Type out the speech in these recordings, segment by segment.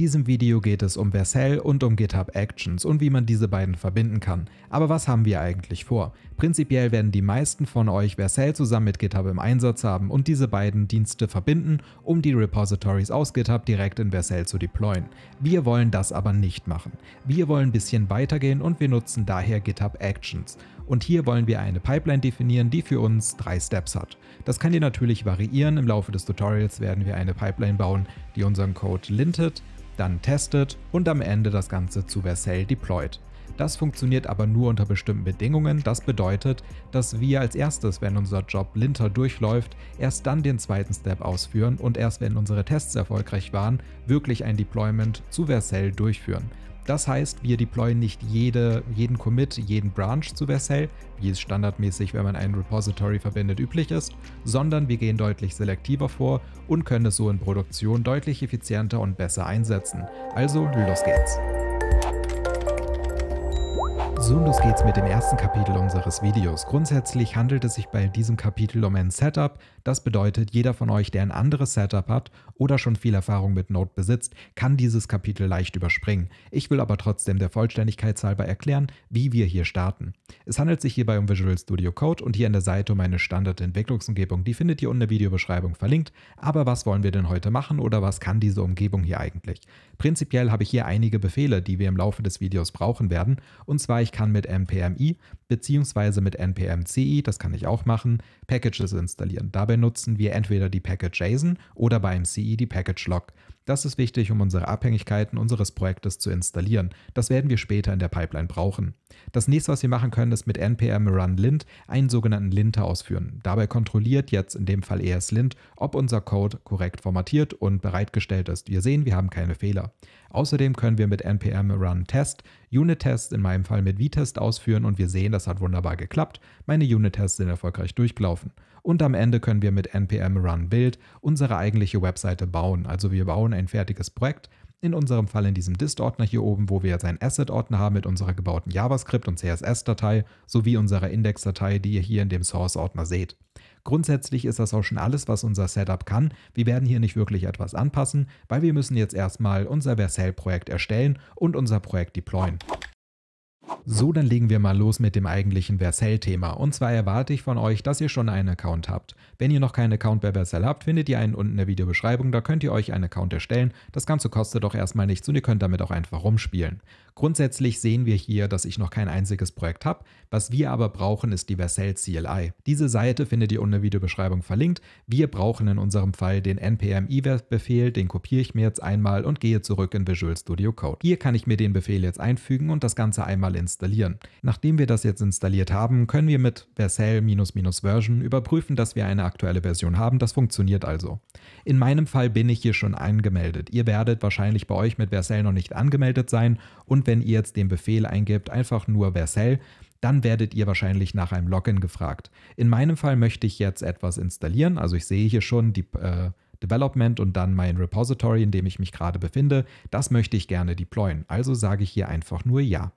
diesem Video geht es um Vercel und um GitHub Actions und wie man diese beiden verbinden kann. Aber was haben wir eigentlich vor? Prinzipiell werden die meisten von euch Vercel zusammen mit GitHub im Einsatz haben und diese beiden Dienste verbinden, um die Repositories aus GitHub direkt in Vercel zu deployen. Wir wollen das aber nicht machen. Wir wollen ein bisschen weitergehen und wir nutzen daher GitHub Actions. Und hier wollen wir eine Pipeline definieren, die für uns drei Steps hat. Das kann dir natürlich variieren. Im Laufe des Tutorials werden wir eine Pipeline bauen, die unseren Code lintet, dann testet und am Ende das Ganze zu Vercel deployt. Das funktioniert aber nur unter bestimmten Bedingungen. Das bedeutet, dass wir als erstes, wenn unser Job Linter durchläuft, erst dann den zweiten Step ausführen und erst wenn unsere Tests erfolgreich waren, wirklich ein Deployment zu Vercel durchführen. Das heißt, wir deployen nicht jede, jeden Commit, jeden Branch zu Vercel, wie es standardmäßig, wenn man ein Repository verbindet, üblich ist, sondern wir gehen deutlich selektiver vor und können es so in Produktion deutlich effizienter und besser einsetzen. Also los geht's! So, los geht's mit dem ersten Kapitel unseres Videos. Grundsätzlich handelt es sich bei diesem Kapitel um ein Setup. Das bedeutet, jeder von euch, der ein anderes Setup hat oder schon viel Erfahrung mit Node besitzt, kann dieses Kapitel leicht überspringen. Ich will aber trotzdem der Vollständigkeit halber erklären, wie wir hier starten. Es handelt sich hierbei um Visual Studio Code und hier an der Seite um eine Standardentwicklungsumgebung. Die findet ihr unter der Videobeschreibung verlinkt. Aber was wollen wir denn heute machen oder was kann diese Umgebung hier eigentlich? Prinzipiell habe ich hier einige Befehle, die wir im Laufe des Videos brauchen werden. Und zwar, ich kann mit npmi bzw. mit npmci, das kann ich auch machen, Packages installieren. Dabei nutzen wir entweder die Package JSON oder beim CI die Package Log. Das ist wichtig, um unsere Abhängigkeiten unseres Projektes zu installieren. Das werden wir später in der Pipeline brauchen. Das nächste, was wir machen können, ist mit npm run lint einen sogenannten linter ausführen. Dabei kontrolliert jetzt in dem Fall ESLint, ob unser Code korrekt formatiert und bereitgestellt ist. Wir sehen, wir haben keine Fehler. Außerdem können wir mit npm run test Unit-Tests in meinem Fall mit vtest ausführen und wir sehen, das hat wunderbar geklappt. Meine Unit-Tests sind erfolgreich durchgelaufen. Und am Ende können wir mit npm run build unsere eigentliche Webseite bauen. Also wir bauen ein fertiges Projekt, in unserem Fall in diesem Dist-Ordner hier oben, wo wir jetzt einen Asset-Ordner haben mit unserer gebauten JavaScript- und CSS-Datei sowie unserer Index-Datei, die ihr hier in dem Source-Ordner seht. Grundsätzlich ist das auch schon alles, was unser Setup kann. Wir werden hier nicht wirklich etwas anpassen, weil wir müssen jetzt erstmal unser Vercel-Projekt erstellen und unser Projekt deployen. So, dann legen wir mal los mit dem eigentlichen Vercel-Thema. Und zwar erwarte ich von euch, dass ihr schon einen Account habt. Wenn ihr noch keinen Account bei Vercel habt, findet ihr einen unten in der Videobeschreibung, da könnt ihr euch einen Account erstellen. Das Ganze kostet doch erstmal nichts und ihr könnt damit auch einfach rumspielen. Grundsätzlich sehen wir hier, dass ich noch kein einziges Projekt habe. Was wir aber brauchen, ist die Vercel CLI. Diese Seite findet ihr unten in der Videobeschreibung verlinkt. Wir brauchen in unserem Fall den npm-befehl, den kopiere ich mir jetzt einmal und gehe zurück in Visual Studio Code. Hier kann ich mir den Befehl jetzt einfügen und das Ganze einmal installieren. Nachdem wir das jetzt installiert haben, können wir mit vercel-version überprüfen, dass wir eine aktuelle Version haben. Das funktioniert also. In meinem Fall bin ich hier schon angemeldet. Ihr werdet wahrscheinlich bei euch mit Vercel noch nicht angemeldet sein und wenn ihr jetzt den Befehl eingebt, einfach nur Vercel, dann werdet ihr wahrscheinlich nach einem Login gefragt. In meinem Fall möchte ich jetzt etwas installieren, also ich sehe hier schon die äh, Development und dann mein Repository, in dem ich mich gerade befinde. Das möchte ich gerne deployen, also sage ich hier einfach nur Ja.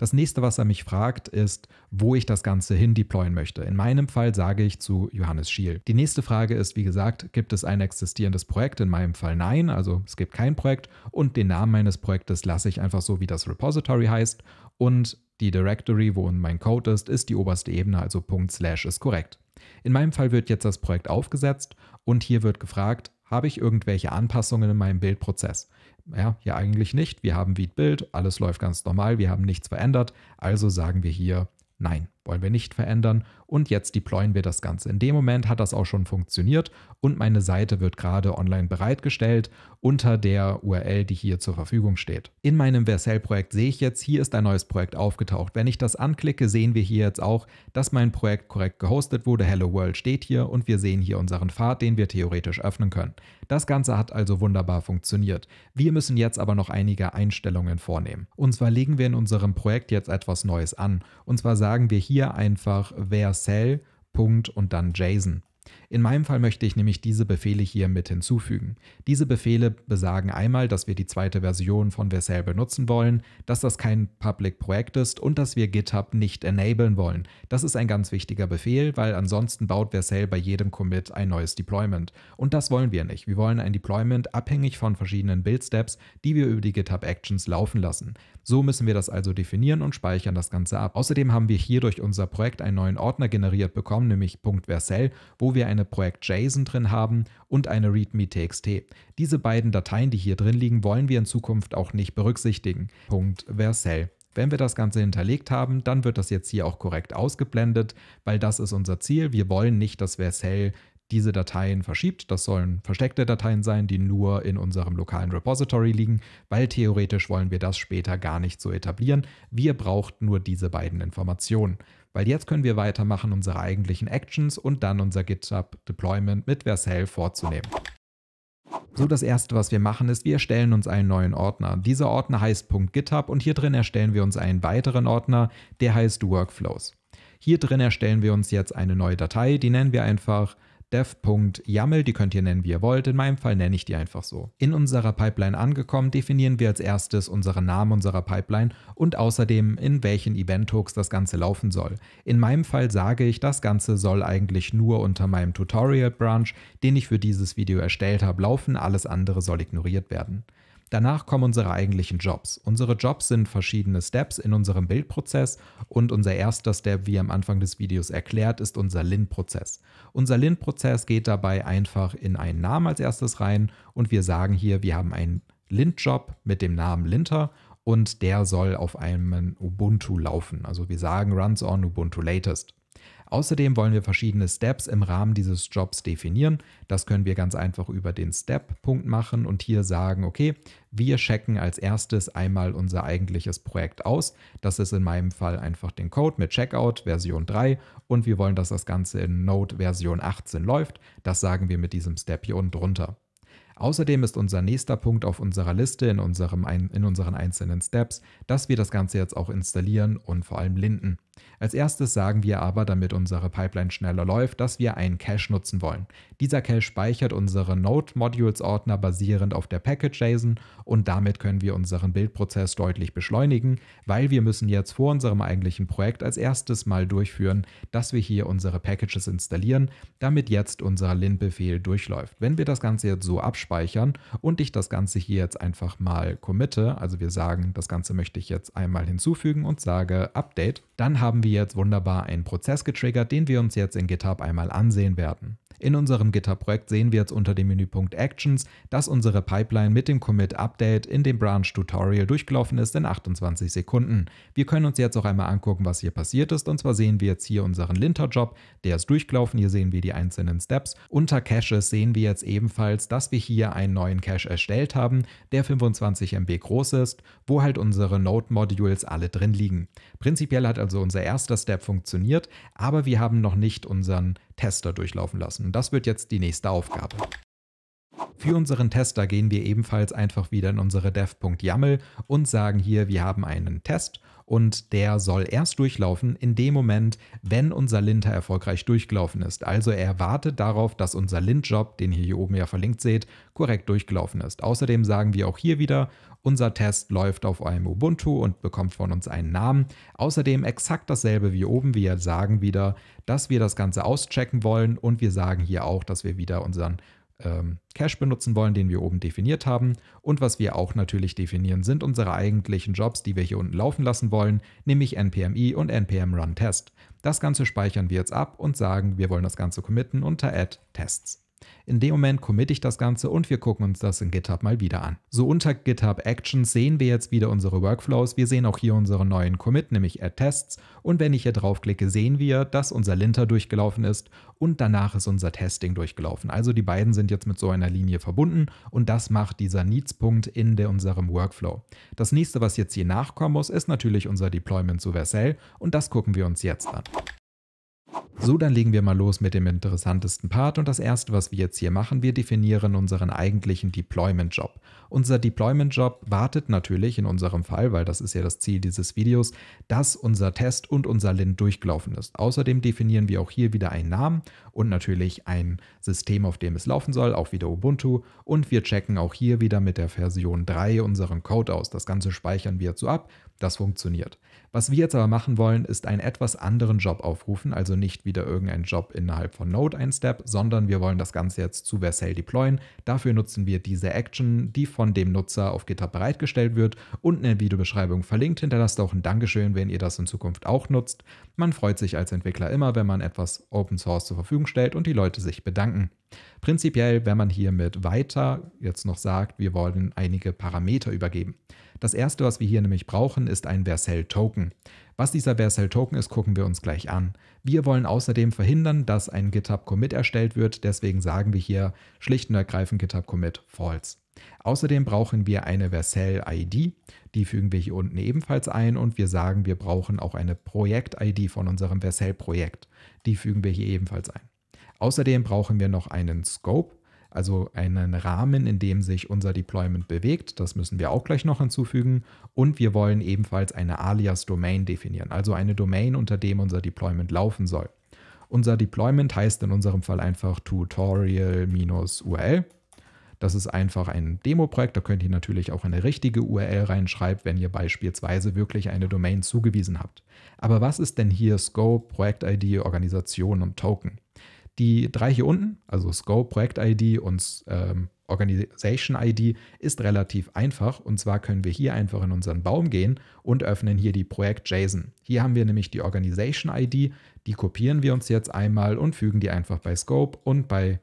Das nächste, was er mich fragt, ist, wo ich das Ganze hin deployen möchte. In meinem Fall sage ich zu Johannes Schiel. Die nächste Frage ist, wie gesagt, gibt es ein existierendes Projekt? In meinem Fall nein, also es gibt kein Projekt und den Namen meines Projektes lasse ich einfach so, wie das Repository heißt und die Directory, wo mein Code ist, ist die oberste Ebene, also Punkt Slash ist korrekt. In meinem Fall wird jetzt das Projekt aufgesetzt und hier wird gefragt, habe ich irgendwelche Anpassungen in meinem Bildprozess? Ja, hier eigentlich nicht. Wir haben Viet Bild, alles läuft ganz normal, wir haben nichts verändert. Also sagen wir hier Nein, wollen wir nicht verändern und jetzt deployen wir das Ganze. In dem Moment hat das auch schon funktioniert und meine Seite wird gerade online bereitgestellt unter der URL, die hier zur Verfügung steht. In meinem Vercel-Projekt sehe ich jetzt, hier ist ein neues Projekt aufgetaucht. Wenn ich das anklicke, sehen wir hier jetzt auch, dass mein Projekt korrekt gehostet wurde. Hello World steht hier und wir sehen hier unseren Pfad, den wir theoretisch öffnen können. Das Ganze hat also wunderbar funktioniert. Wir müssen jetzt aber noch einige Einstellungen vornehmen. Und zwar legen wir in unserem Projekt jetzt etwas Neues an. Und zwar sagen wir hier einfach vercel. und dann JSON. In meinem Fall möchte ich nämlich diese Befehle hier mit hinzufügen. Diese Befehle besagen einmal, dass wir die zweite Version von Vercel benutzen wollen, dass das kein Public-Projekt ist und dass wir GitHub nicht enablen wollen. Das ist ein ganz wichtiger Befehl, weil ansonsten baut Vercel bei jedem Commit ein neues Deployment. Und das wollen wir nicht. Wir wollen ein Deployment abhängig von verschiedenen Build-Steps, die wir über die GitHub Actions laufen lassen. So müssen wir das also definieren und speichern das Ganze ab. Außerdem haben wir hier durch unser Projekt einen neuen Ordner generiert bekommen, nämlich .vercel, wo wir eine Projekt.json drin haben und eine readme.txt. Diese beiden Dateien, die hier drin liegen, wollen wir in Zukunft auch nicht berücksichtigen. .vercel. Wenn wir das Ganze hinterlegt haben, dann wird das jetzt hier auch korrekt ausgeblendet, weil das ist unser Ziel. Wir wollen nicht, dass Vercel diese Dateien verschiebt. Das sollen versteckte Dateien sein, die nur in unserem lokalen Repository liegen, weil theoretisch wollen wir das später gar nicht so etablieren. Wir brauchen nur diese beiden Informationen. Weil jetzt können wir weitermachen, unsere eigentlichen Actions und dann unser GitHub Deployment mit Vercel vorzunehmen. So, das erste, was wir machen, ist, wir erstellen uns einen neuen Ordner. Dieser Ordner heißt .github und hier drin erstellen wir uns einen weiteren Ordner, der heißt Workflows. Hier drin erstellen wir uns jetzt eine neue Datei, die nennen wir einfach dev.yaml, die könnt ihr nennen, wie ihr wollt. In meinem Fall nenne ich die einfach so. In unserer Pipeline angekommen, definieren wir als erstes unseren Namen unserer Pipeline und außerdem, in welchen Event-Hooks das Ganze laufen soll. In meinem Fall sage ich, das Ganze soll eigentlich nur unter meinem Tutorial-Branch, den ich für dieses Video erstellt habe, laufen. Alles andere soll ignoriert werden. Danach kommen unsere eigentlichen Jobs. Unsere Jobs sind verschiedene Steps in unserem Bildprozess und unser erster Step, wie am Anfang des Videos erklärt, ist unser Lint-Prozess. Unser Lint-Prozess geht dabei einfach in einen Namen als erstes rein und wir sagen hier, wir haben einen Lint-Job mit dem Namen Linter und der soll auf einem Ubuntu laufen. Also wir sagen runs on Ubuntu latest. Außerdem wollen wir verschiedene Steps im Rahmen dieses Jobs definieren. Das können wir ganz einfach über den Step-Punkt machen und hier sagen, okay, wir checken als erstes einmal unser eigentliches Projekt aus. Das ist in meinem Fall einfach den Code mit Checkout Version 3 und wir wollen, dass das Ganze in Node Version 18 läuft. Das sagen wir mit diesem Step hier unten drunter. Außerdem ist unser nächster Punkt auf unserer Liste in, unserem, in unseren einzelnen Steps, dass wir das Ganze jetzt auch installieren und vor allem linden. Als erstes sagen wir aber, damit unsere Pipeline schneller läuft, dass wir einen Cache nutzen wollen. Dieser Cache speichert unsere Node-Modules-Ordner basierend auf der Package.json und damit können wir unseren Bildprozess deutlich beschleunigen, weil wir müssen jetzt vor unserem eigentlichen Projekt als erstes mal durchführen, dass wir hier unsere Packages installieren, damit jetzt unser lin-Befehl durchläuft. Wenn wir das Ganze jetzt so abspeichern und ich das Ganze hier jetzt einfach mal committe, also wir sagen, das Ganze möchte ich jetzt einmal hinzufügen und sage Update, dann haben wir jetzt wunderbar einen Prozess getriggert, den wir uns jetzt in GitHub einmal ansehen werden. In unserem GitHub-Projekt sehen wir jetzt unter dem Menüpunkt Actions, dass unsere Pipeline mit dem Commit-Update in dem Branch-Tutorial durchgelaufen ist in 28 Sekunden. Wir können uns jetzt auch einmal angucken, was hier passiert ist. Und zwar sehen wir jetzt hier unseren Linter-Job, der ist durchgelaufen. Hier sehen wir die einzelnen Steps. Unter Caches sehen wir jetzt ebenfalls, dass wir hier einen neuen Cache erstellt haben, der 25 MB groß ist, wo halt unsere Node-Modules alle drin liegen. Prinzipiell hat also unser erster Step funktioniert, aber wir haben noch nicht unseren Tester durchlaufen lassen. Das wird jetzt die nächste Aufgabe. Für unseren Tester gehen wir ebenfalls einfach wieder in unsere dev.yaml und sagen hier, wir haben einen Test und der soll erst durchlaufen in dem Moment, wenn unser Linter erfolgreich durchgelaufen ist. Also er wartet darauf, dass unser Lint-Job, den ihr hier oben ja verlinkt seht, korrekt durchgelaufen ist. Außerdem sagen wir auch hier wieder, unser Test läuft auf einem Ubuntu und bekommt von uns einen Namen. Außerdem exakt dasselbe wie oben. Wir sagen wieder, dass wir das Ganze auschecken wollen und wir sagen hier auch, dass wir wieder unseren ähm, Cache benutzen wollen, den wir oben definiert haben. Und was wir auch natürlich definieren, sind unsere eigentlichen Jobs, die wir hier unten laufen lassen wollen, nämlich npmi und npm run test. Das Ganze speichern wir jetzt ab und sagen, wir wollen das Ganze committen unter add tests. In dem Moment committe ich das Ganze und wir gucken uns das in GitHub mal wieder an. So unter GitHub Actions sehen wir jetzt wieder unsere Workflows. Wir sehen auch hier unseren neuen Commit, nämlich Add Tests. Und wenn ich hier draufklicke, sehen wir, dass unser Linter durchgelaufen ist und danach ist unser Testing durchgelaufen. Also die beiden sind jetzt mit so einer Linie verbunden und das macht dieser Needs-Punkt in der, unserem Workflow. Das nächste, was jetzt hier nachkommen muss, ist natürlich unser Deployment zu Vercel und das gucken wir uns jetzt an. So, dann legen wir mal los mit dem interessantesten Part und das erste, was wir jetzt hier machen, wir definieren unseren eigentlichen Deployment-Job. Unser Deployment-Job wartet natürlich in unserem Fall, weil das ist ja das Ziel dieses Videos, dass unser Test und unser Lint durchgelaufen ist. Außerdem definieren wir auch hier wieder einen Namen und natürlich ein System, auf dem es laufen soll, auch wieder Ubuntu und wir checken auch hier wieder mit der Version 3 unseren Code aus. Das Ganze speichern wir so ab, das funktioniert. Was wir jetzt aber machen wollen, ist einen etwas anderen Job aufrufen, also nicht wieder irgendeinen Job innerhalb von Node ein Step, sondern wir wollen das Ganze jetzt zu Vercel deployen. Dafür nutzen wir diese Action, die von dem Nutzer auf GitHub bereitgestellt wird und in der Videobeschreibung verlinkt. Hinterlasst auch ein Dankeschön, wenn ihr das in Zukunft auch nutzt. Man freut sich als Entwickler immer, wenn man etwas Open Source zur Verfügung stellt und die Leute sich bedanken. Prinzipiell, wenn man hier mit weiter jetzt noch sagt, wir wollen einige Parameter übergeben. Das erste, was wir hier nämlich brauchen, ist ein Vercel-Token. Was dieser Vercel-Token ist, gucken wir uns gleich an. Wir wollen außerdem verhindern, dass ein GitHub-Commit erstellt wird, deswegen sagen wir hier schlicht und ergreifend GitHub-Commit false. Außerdem brauchen wir eine Vercel-ID, die fügen wir hier unten ebenfalls ein und wir sagen, wir brauchen auch eine Projekt-ID von unserem Vercel-Projekt. Die fügen wir hier ebenfalls ein. Außerdem brauchen wir noch einen Scope, also einen Rahmen, in dem sich unser Deployment bewegt. Das müssen wir auch gleich noch hinzufügen. Und wir wollen ebenfalls eine Alias-Domain definieren, also eine Domain, unter dem unser Deployment laufen soll. Unser Deployment heißt in unserem Fall einfach tutorial-url. Das ist einfach ein Demo-Projekt, da könnt ihr natürlich auch eine richtige URL reinschreiben, wenn ihr beispielsweise wirklich eine Domain zugewiesen habt. Aber was ist denn hier Scope, Projekt-ID, Organisation und Token? Die drei hier unten, also Scope, Projekt-ID und ähm, Organization-ID, ist relativ einfach. Und zwar können wir hier einfach in unseren Baum gehen und öffnen hier die Projekt-JSON. Hier haben wir nämlich die Organization-ID, die kopieren wir uns jetzt einmal und fügen die einfach bei Scope und bei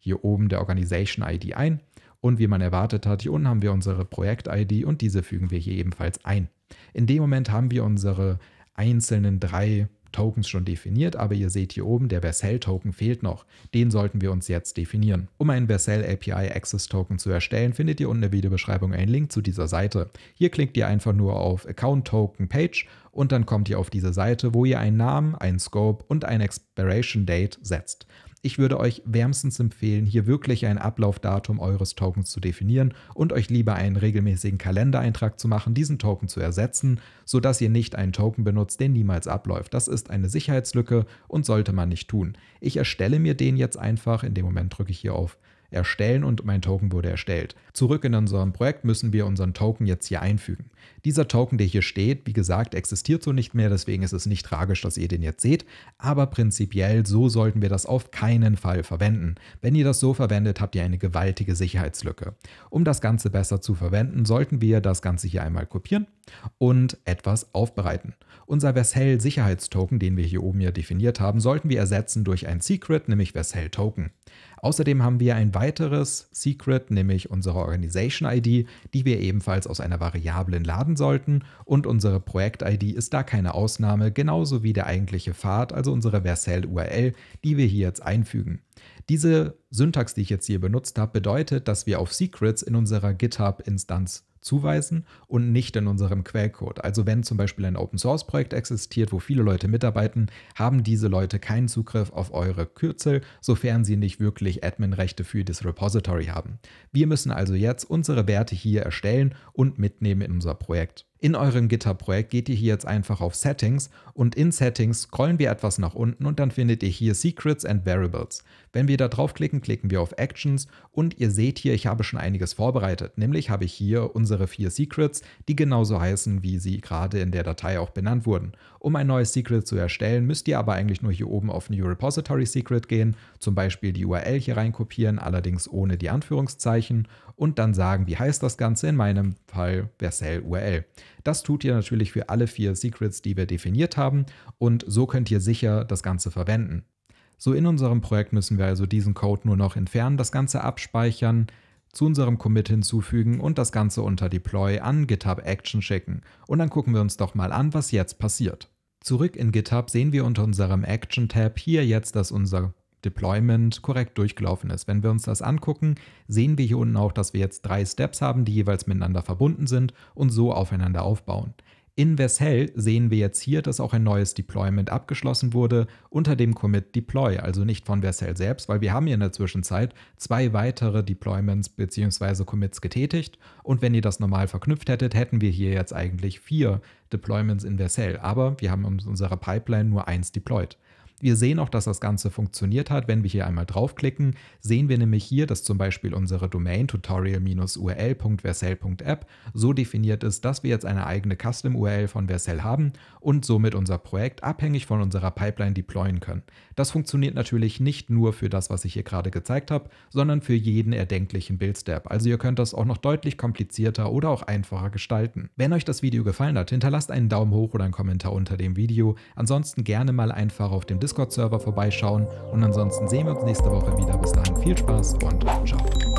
hier oben der Organization-ID ein. Und wie man erwartet hat, hier unten haben wir unsere Projekt-ID und diese fügen wir hier ebenfalls ein. In dem Moment haben wir unsere einzelnen drei Tokens schon definiert, aber ihr seht hier oben, der Vercel-Token fehlt noch. Den sollten wir uns jetzt definieren. Um einen Vercel API Access Token zu erstellen, findet ihr unten in der Videobeschreibung einen Link zu dieser Seite. Hier klickt ihr einfach nur auf Account Token Page und dann kommt ihr auf diese Seite, wo ihr einen Namen, einen Scope und ein Expiration Date setzt. Ich würde euch wärmstens empfehlen, hier wirklich ein Ablaufdatum eures Tokens zu definieren und euch lieber einen regelmäßigen Kalendereintrag zu machen, diesen Token zu ersetzen, sodass ihr nicht einen Token benutzt, der niemals abläuft. Das ist eine Sicherheitslücke und sollte man nicht tun. Ich erstelle mir den jetzt einfach, in dem Moment drücke ich hier auf erstellen und mein Token wurde erstellt. Zurück in unserem Projekt müssen wir unseren Token jetzt hier einfügen. Dieser Token, der hier steht, wie gesagt, existiert so nicht mehr, deswegen ist es nicht tragisch, dass ihr den jetzt seht, aber prinzipiell so sollten wir das auf keinen Fall verwenden. Wenn ihr das so verwendet, habt ihr eine gewaltige Sicherheitslücke. Um das Ganze besser zu verwenden, sollten wir das Ganze hier einmal kopieren und etwas aufbereiten. Unser Vercel Sicherheitstoken, den wir hier oben ja definiert haben, sollten wir ersetzen durch ein Secret, nämlich Vercel Token. Außerdem haben wir ein weiteres Secret, nämlich unsere Organization ID, die wir ebenfalls aus einer Variablen laden sollten und unsere Projekt ID ist da keine Ausnahme, genauso wie der eigentliche Pfad, also unsere Vercel URL, die wir hier jetzt einfügen. Diese Syntax, die ich jetzt hier benutzt habe, bedeutet, dass wir auf Secrets in unserer GitHub-Instanz zuweisen und nicht in unserem Quellcode. Also wenn zum Beispiel ein Open-Source-Projekt existiert, wo viele Leute mitarbeiten, haben diese Leute keinen Zugriff auf eure Kürzel, sofern sie nicht wirklich Admin-Rechte für das Repository haben. Wir müssen also jetzt unsere Werte hier erstellen und mitnehmen in unser Projekt. In eurem GitHub-Projekt geht ihr hier jetzt einfach auf Settings und in Settings scrollen wir etwas nach unten und dann findet ihr hier Secrets and Variables. Wenn wir da draufklicken, klicken wir auf Actions und ihr seht hier, ich habe schon einiges vorbereitet. Nämlich habe ich hier unsere vier Secrets, die genauso heißen, wie sie gerade in der Datei auch benannt wurden. Um ein neues Secret zu erstellen, müsst ihr aber eigentlich nur hier oben auf New Repository Secret gehen, zum Beispiel die URL hier reinkopieren, allerdings ohne die Anführungszeichen und dann sagen, wie heißt das Ganze, in meinem Fall Vercel URL. Das tut ihr natürlich für alle vier Secrets, die wir definiert haben und so könnt ihr sicher das Ganze verwenden. So in unserem Projekt müssen wir also diesen Code nur noch entfernen, das Ganze abspeichern, zu unserem Commit hinzufügen und das Ganze unter Deploy an GitHub Action schicken. Und dann gucken wir uns doch mal an, was jetzt passiert. Zurück in GitHub sehen wir unter unserem Action-Tab hier jetzt, dass unser Deployment korrekt durchgelaufen ist. Wenn wir uns das angucken, sehen wir hier unten auch, dass wir jetzt drei Steps haben, die jeweils miteinander verbunden sind und so aufeinander aufbauen. In Vercel sehen wir jetzt hier, dass auch ein neues Deployment abgeschlossen wurde unter dem Commit Deploy, also nicht von Vercel selbst, weil wir haben hier in der Zwischenzeit zwei weitere Deployments bzw. Commits getätigt und wenn ihr das normal verknüpft hättet, hätten wir hier jetzt eigentlich vier Deployments in Vercel, aber wir haben in unserer Pipeline nur eins deployed. Wir sehen auch, dass das Ganze funktioniert hat. Wenn wir hier einmal draufklicken, sehen wir nämlich hier, dass zum Beispiel unsere Domain tutorial-url.vercel.app so definiert ist, dass wir jetzt eine eigene Custom-URL von Vercel haben und somit unser Projekt abhängig von unserer Pipeline deployen können. Das funktioniert natürlich nicht nur für das, was ich hier gerade gezeigt habe, sondern für jeden erdenklichen Build-Step. Also ihr könnt das auch noch deutlich komplizierter oder auch einfacher gestalten. Wenn euch das Video gefallen hat, hinterlasst einen Daumen hoch oder einen Kommentar unter dem Video. Ansonsten gerne mal einfach auf dem Discord Discord-Server vorbeischauen. Und ansonsten sehen wir uns nächste Woche wieder. Bis dahin viel Spaß und ciao.